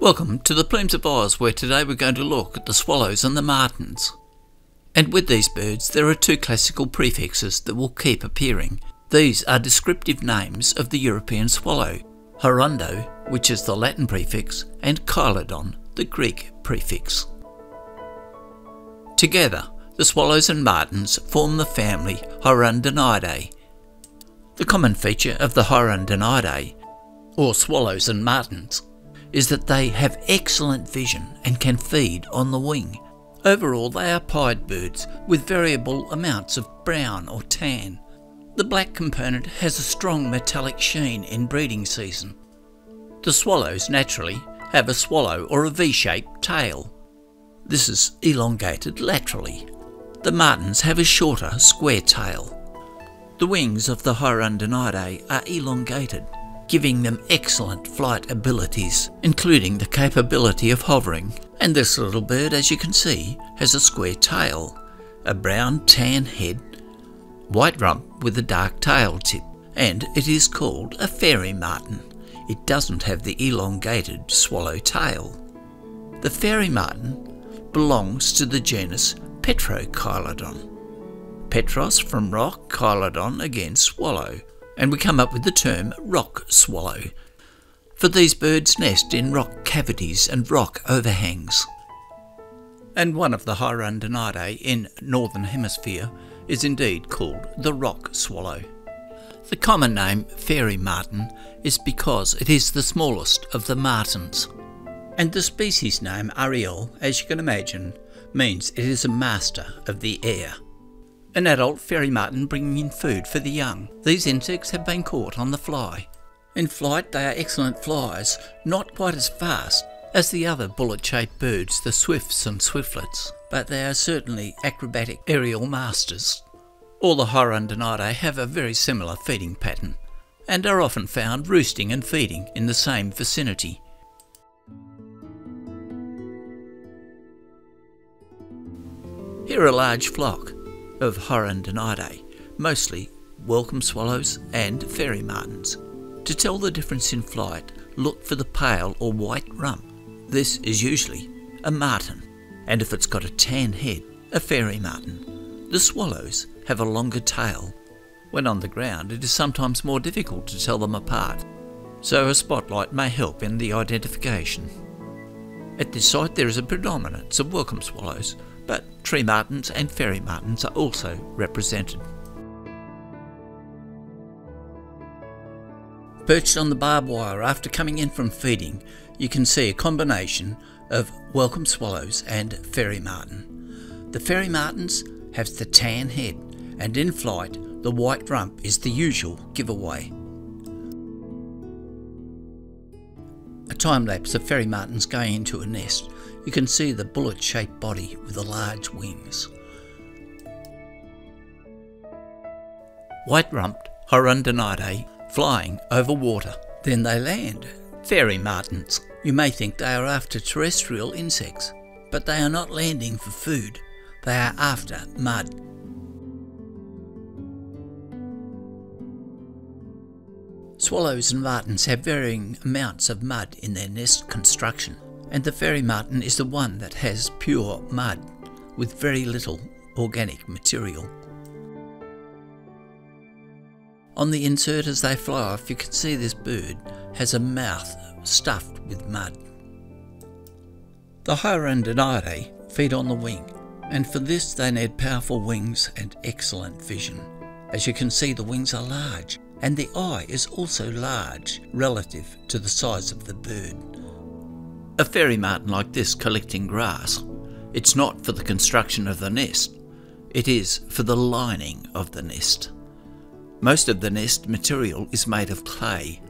Welcome to the Plumes of Oz, where today we're going to look at the swallows and the martins. And with these birds, there are two classical prefixes that will keep appearing. These are descriptive names of the European swallow hirundo, which is the Latin prefix, and Chelidon, the Greek prefix. Together, the swallows and martins form the family Hirundinidae. The common feature of the Hirundinidae, or swallows and martins, is that they have excellent vision and can feed on the wing. Overall, they are pied birds with variable amounts of brown or tan. The black component has a strong metallic sheen in breeding season. The swallows naturally have a swallow or a V-shaped tail. This is elongated laterally. The martins have a shorter, square tail. The wings of the Hirundinidae are elongated giving them excellent flight abilities, including the capability of hovering. And this little bird, as you can see, has a square tail, a brown tan head, white rump with a dark tail tip, and it is called a fairy martin. It doesn't have the elongated swallow tail. The fairy martin belongs to the genus Petrochelidon. Petros from rock, Chelidon again swallow, and we come up with the term rock swallow. For these birds nest in rock cavities and rock overhangs. And one of the Hirundinidae in Northern Hemisphere is indeed called the rock swallow. The common name fairy martin is because it is the smallest of the martins. And the species name Ariel, as you can imagine, means it is a master of the air. An adult fairy martin bringing in food for the young. These insects have been caught on the fly. In flight they are excellent flyers, not quite as fast as the other bullet-shaped birds, the swifts and swiftlets, but they are certainly acrobatic aerial masters. All the Hirundinidae eh, have a very similar feeding pattern, and are often found roosting and feeding in the same vicinity. Here a large flock of Hirundinidae, mostly welcome swallows and fairy martins. To tell the difference in flight, look for the pale or white rump. This is usually a martin, and if it's got a tan head, a fairy martin. The swallows have a longer tail. When on the ground, it is sometimes more difficult to tell them apart, so a spotlight may help in the identification. At this site there is a predominance of welcome swallows, but tree martins and fairy martins are also represented. Perched on the barbed wire after coming in from feeding, you can see a combination of welcome swallows and fairy martin. The fairy martins have the tan head, and in flight, the white rump is the usual giveaway. A time lapse of fairy martins going into a nest you can see the bullet shaped body with the large wings. White rumped Hirundinidae flying over water. Then they land. Fairy martins. You may think they are after terrestrial insects, but they are not landing for food. They are after mud. Swallows and martins have varying amounts of mud in their nest construction and the fairy martin is the one that has pure mud with very little organic material. On the insert as they fly off you can see this bird has a mouth stuffed with mud. The Hirundinidae feed on the wing and for this they need powerful wings and excellent vision. As you can see the wings are large and the eye is also large relative to the size of the bird. A fairy martin like this collecting grass, it's not for the construction of the nest, it is for the lining of the nest. Most of the nest material is made of clay.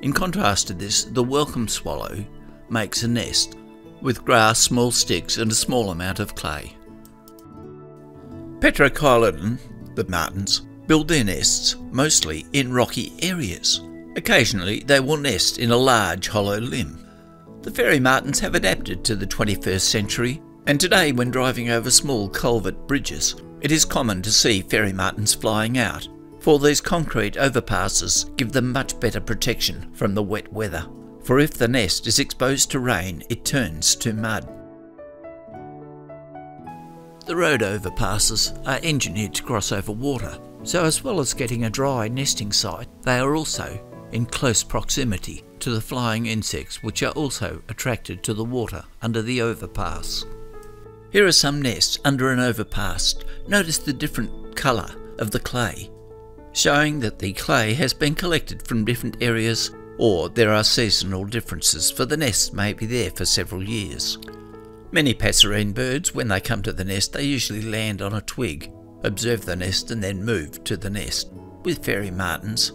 In contrast to this, the welcome swallow makes a nest with grass, small sticks and a small amount of clay. Petrochelidon, the martins, build their nests mostly in rocky areas. Occasionally they will nest in a large hollow limb. The fairy martins have adapted to the 21st century, and today, when driving over small culvert bridges, it is common to see fairy martins flying out, for these concrete overpasses give them much better protection from the wet weather. for if the nest is exposed to rain, it turns to mud. The road overpasses are engineered to cross over water, so as well as getting a dry nesting site, they are also in close proximity to the flying insects which are also attracted to the water under the overpass. Here are some nests under an overpass. Notice the different colour of the clay, showing that the clay has been collected from different areas or there are seasonal differences for the nest may be there for several years. Many passerine birds, when they come to the nest, they usually land on a twig, observe the nest and then move to the nest. With fairy martins,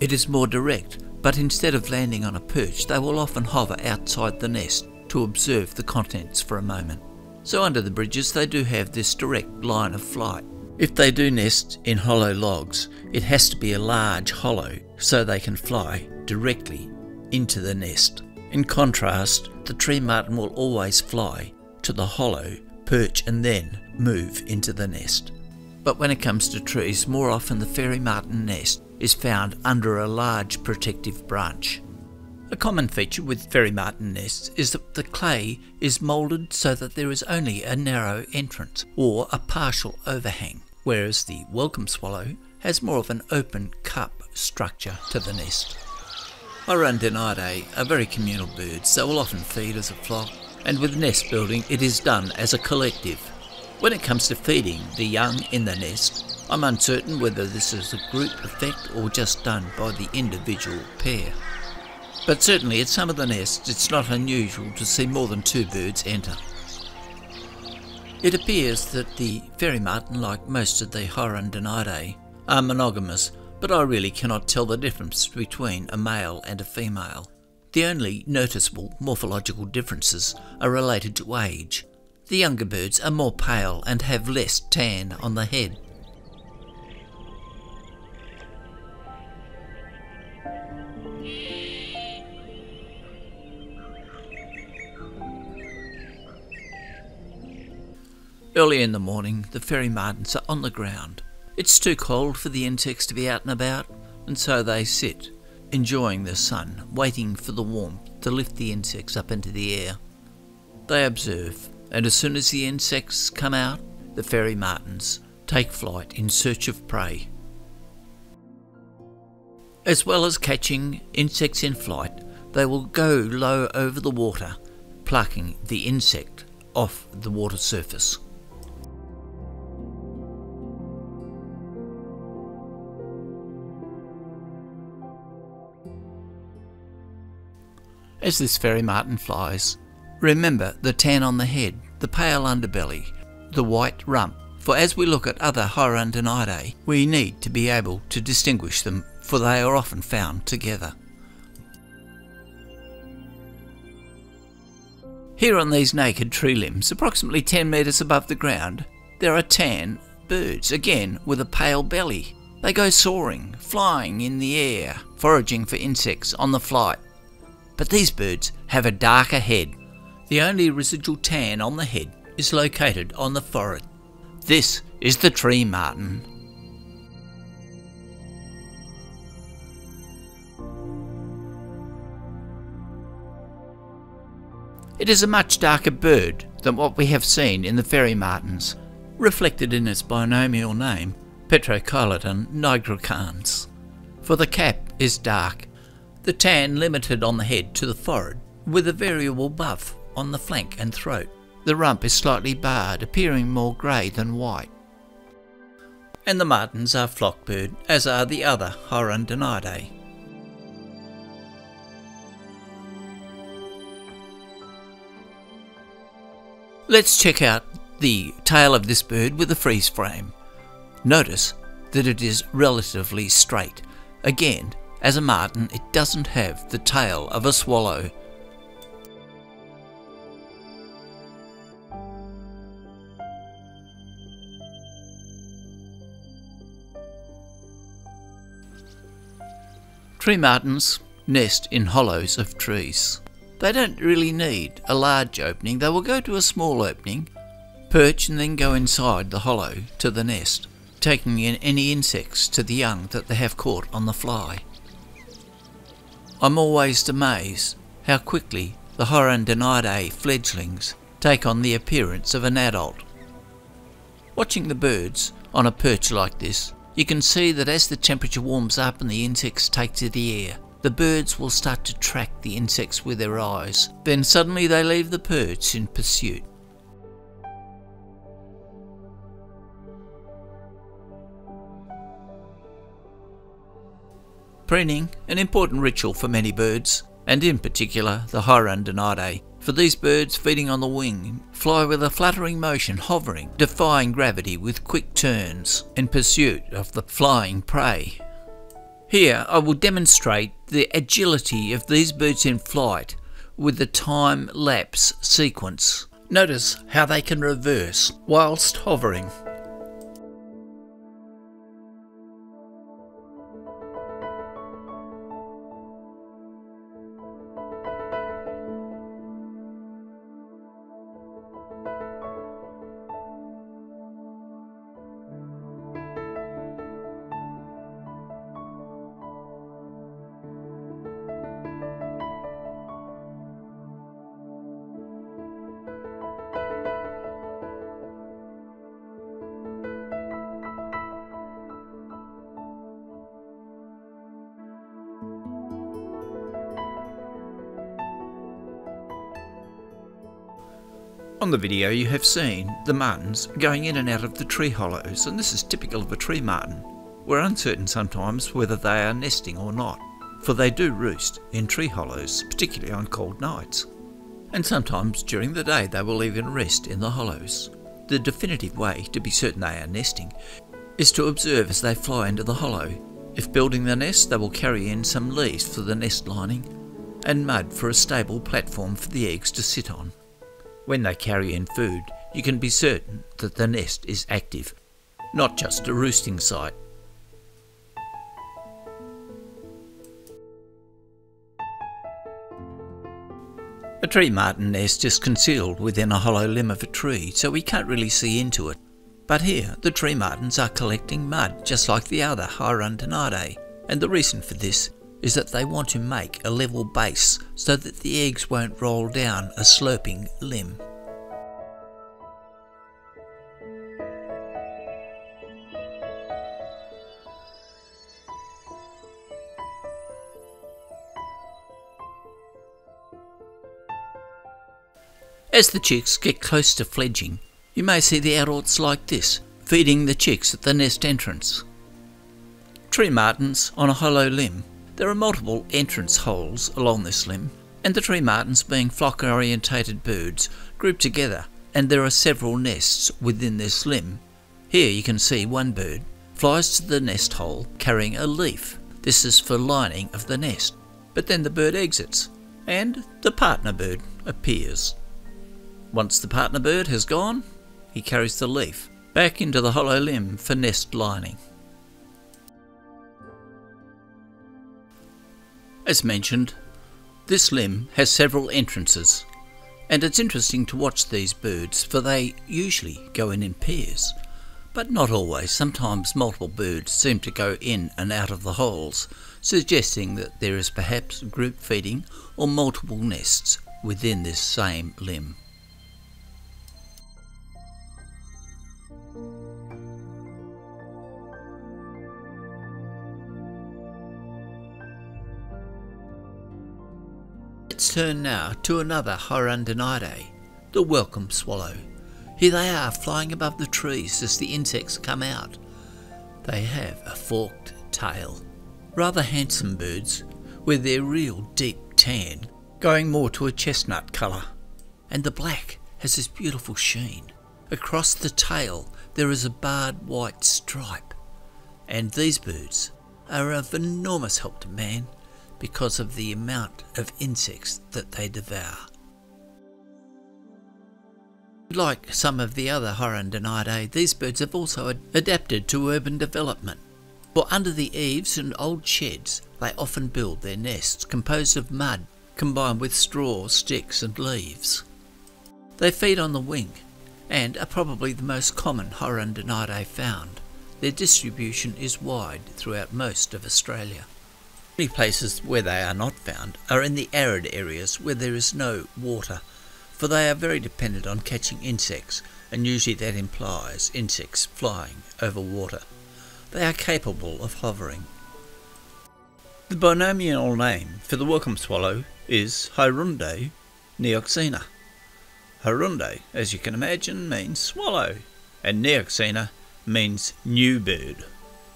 it is more direct, but instead of landing on a perch, they will often hover outside the nest to observe the contents for a moment. So under the bridges they do have this direct line of flight. If they do nest in hollow logs, it has to be a large hollow so they can fly directly into the nest. In contrast, the tree martin will always fly to the hollow, perch and then move into the nest. But when it comes to trees, more often the fairy martin nest is found under a large protective branch. A common feature with fairy martin nests is that the clay is moulded so that there is only a narrow entrance or a partial overhang, whereas the welcome swallow has more of an open cup structure to the nest. Hirundinidae are very communal birds, they will often feed as a flock, and with nest building it is done as a collective. When it comes to feeding the young in the nest, I'm uncertain whether this is a group effect or just done by the individual pair. But certainly at some of the nests it's not unusual to see more than two birds enter. It appears that the fairy martin, like most of the Hirundinidae, are monogamous but I really cannot tell the difference between a male and a female. The only noticeable morphological differences are related to age. The younger birds are more pale and have less tan on the head. Early in the morning, the fairy martins are on the ground, it's too cold for the insects to be out and about, and so they sit, enjoying the sun, waiting for the warmth to lift the insects up into the air. They observe, and as soon as the insects come out, the fairy martins take flight in search of prey. As well as catching insects in flight, they will go low over the water, plucking the insect off the water surface. As this fairy martin flies. Remember the tan on the head, the pale underbelly, the white rump, for as we look at other Hirundinidae, we need to be able to distinguish them, for they are often found together. Here on these naked tree limbs, approximately 10 metres above the ground, there are tan birds, again with a pale belly. They go soaring, flying in the air, foraging for insects on the flight. But these birds have a darker head. The only residual tan on the head is located on the forehead. This is the tree martin. It is a much darker bird than what we have seen in the fairy martins, reflected in its binomial name, Petrochelidon nigricans. For the cap is dark the tan limited on the head to the forehead, with a variable buff on the flank and throat. The rump is slightly barred, appearing more grey than white. And the martins are flock bird, as are the other Hirundinidae. Let's check out the tail of this bird with a freeze frame. Notice that it is relatively straight. Again, as a martin, it doesn't have the tail of a swallow. Tree martins nest in hollows of trees. They don't really need a large opening, they will go to a small opening, perch and then go inside the hollow to the nest, taking in any insects to the young that they have caught on the fly. I'm always amazed how quickly the Hirundinidae fledglings take on the appearance of an adult. Watching the birds on a perch like this, you can see that as the temperature warms up and the insects take to the air, the birds will start to track the insects with their eyes. Then suddenly they leave the perch in pursuit. Preening, an important ritual for many birds, and in particular the Hirundinidae. For these birds feeding on the wing fly with a fluttering motion, hovering, defying gravity with quick turns in pursuit of the flying prey. Here I will demonstrate the agility of these birds in flight with the time lapse sequence. Notice how they can reverse whilst hovering. On the video you have seen the martins going in and out of the tree hollows and this is typical of a tree martin. We're uncertain sometimes whether they are nesting or not, for they do roost in tree hollows, particularly on cold nights. And sometimes during the day they will even rest in the hollows. The definitive way to be certain they are nesting is to observe as they fly into the hollow. If building the nest they will carry in some leaves for the nest lining and mud for a stable platform for the eggs to sit on. When they carry in food, you can be certain that the nest is active, not just a roosting site. A tree martin nest is concealed within a hollow limb of a tree, so we can't really see into it. But here, the tree martins are collecting mud just like the other Hirundinidae, and the reason for this is that they want to make a level base so that the eggs won't roll down a sloping limb. As the chicks get close to fledging, you may see the adults like this, feeding the chicks at the nest entrance. Tree martins on a hollow limb there are multiple entrance holes along this limb, and the tree martins being flock orientated birds grouped together, and there are several nests within this limb. Here you can see one bird flies to the nest hole carrying a leaf. This is for lining of the nest. But then the bird exits, and the partner bird appears. Once the partner bird has gone, he carries the leaf back into the hollow limb for nest lining. As mentioned, this limb has several entrances, and it's interesting to watch these birds for they usually go in in pairs, but not always. Sometimes multiple birds seem to go in and out of the holes, suggesting that there is perhaps group feeding or multiple nests within this same limb. Let's turn now to another Hirundinidae, the welcome swallow. Here they are flying above the trees as the insects come out. They have a forked tail. Rather handsome birds, with their real deep tan going more to a chestnut colour. And the black has this beautiful sheen. Across the tail there is a barred white stripe. And these birds are of enormous help to man because of the amount of insects that they devour. Like some of the other Hirundinidae, these birds have also ad adapted to urban development. For under the eaves and old sheds, they often build their nests composed of mud combined with straw, sticks and leaves. They feed on the wing and are probably the most common Hirundinidae found. Their distribution is wide throughout most of Australia. Many places where they are not found are in the arid areas where there is no water, for they are very dependent on catching insects, and usually that implies insects flying over water. They are capable of hovering. The binomial name for the welcome swallow is Hirundo neoxena. Hirundo, as you can imagine, means swallow, and neoxena means new bird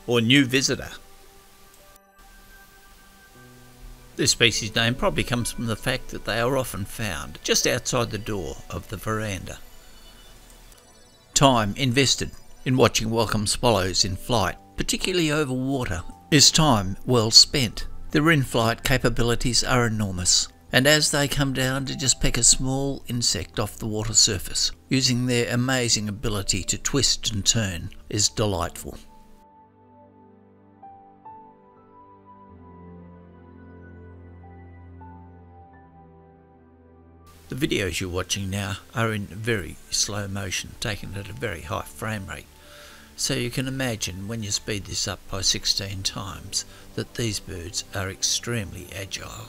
or new visitor. This species name probably comes from the fact that they are often found just outside the door of the veranda. Time invested in watching welcome swallows in flight, particularly over water, is time well spent. Their in-flight capabilities are enormous, and as they come down to just peck a small insect off the water surface, using their amazing ability to twist and turn is delightful. The videos you're watching now are in very slow motion, taken at a very high frame rate. So you can imagine when you speed this up by 16 times that these birds are extremely agile.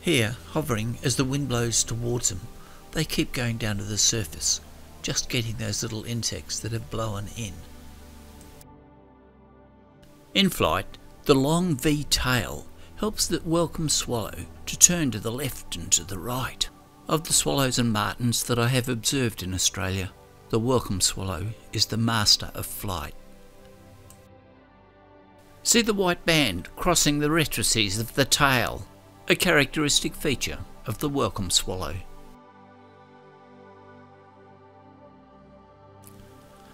Here, hovering as the wind blows towards them, they keep going down to the surface, just getting those little insects that have blown in. In flight, the long V tail helps the welcome swallow to turn to the left and to the right. Of the swallows and martins that I have observed in Australia, the welcome swallow is the master of flight. See the white band crossing the rectrices of the tail, a characteristic feature of the welcome swallow.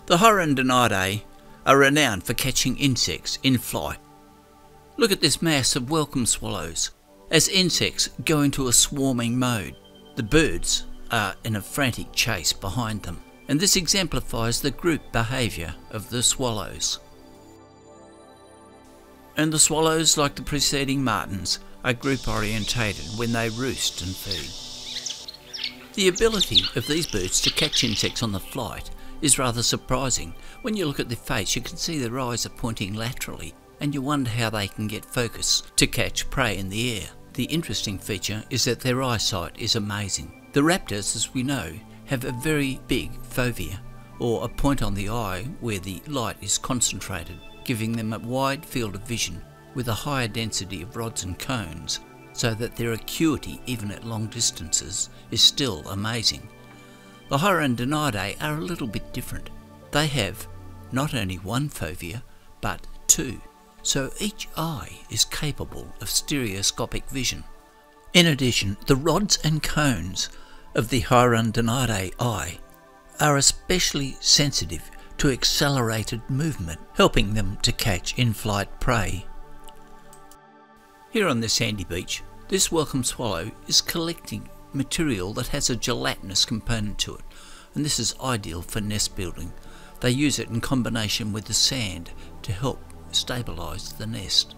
The Hirundinidae are renowned for catching insects in flight Look at this mass of welcome swallows. As insects go into a swarming mode, the birds are in a frantic chase behind them, and this exemplifies the group behaviour of the swallows. And the swallows, like the preceding martins, are group orientated when they roost and feed. The ability of these birds to catch insects on the flight is rather surprising. When you look at their face, you can see their eyes are pointing laterally and you wonder how they can get focus to catch prey in the air. The interesting feature is that their eyesight is amazing. The raptors, as we know, have a very big fovea, or a point on the eye where the light is concentrated, giving them a wide field of vision with a higher density of rods and cones, so that their acuity, even at long distances, is still amazing. The Hirundinidae are a little bit different. They have not only one fovea, but two so each eye is capable of stereoscopic vision. In addition, the rods and cones of the Hirundinidae eye are especially sensitive to accelerated movement, helping them to catch in-flight prey. Here on the sandy beach, this welcome swallow is collecting material that has a gelatinous component to it, and this is ideal for nest building. They use it in combination with the sand to help stabilise the nest.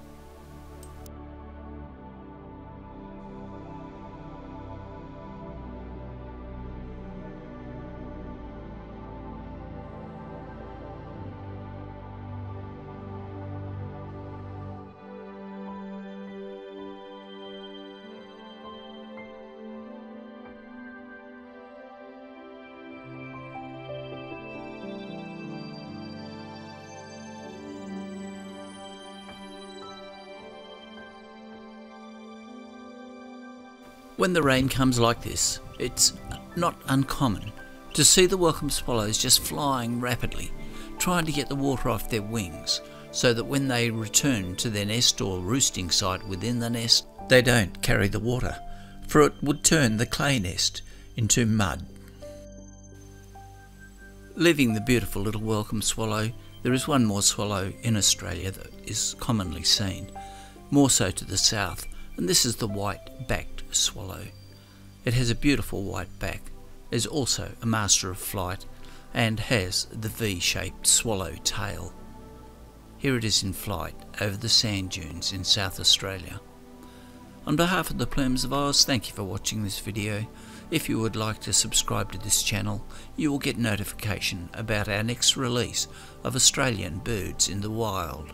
When the rain comes like this, it's not uncommon to see the welcome swallows just flying rapidly, trying to get the water off their wings, so that when they return to their nest or roosting site within the nest, they don't carry the water, for it would turn the clay nest into mud. Leaving the beautiful little welcome swallow, there is one more swallow in Australia that is commonly seen, more so to the south, and this is the white-backed swallow. It has a beautiful white back, is also a master of flight, and has the V-shaped swallow tail. Here it is in flight over the sand dunes in South Australia. On behalf of the Plumes of Oz, thank you for watching this video. If you would like to subscribe to this channel, you will get notification about our next release of Australian birds in the wild.